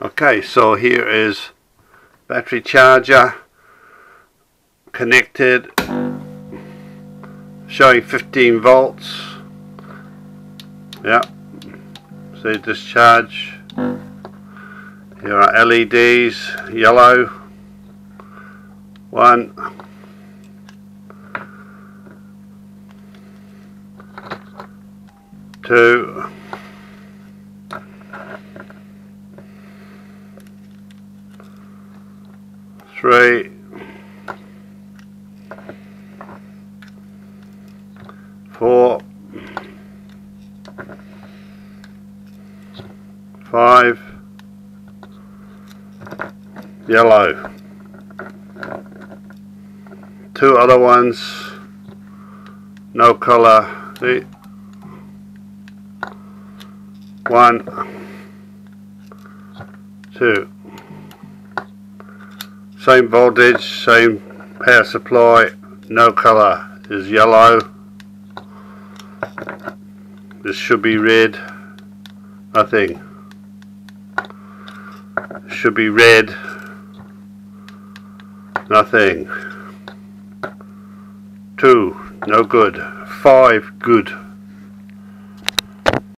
Okay, so here is battery charger connected showing 15 volts. Yeah see discharge. Here are LEDs yellow. One. Two three. Four. Five. Yellow. Two other ones. No color See? one. Two same voltage same power supply no color is yellow. This should be red nothing should be red nothing. Two no good. Five good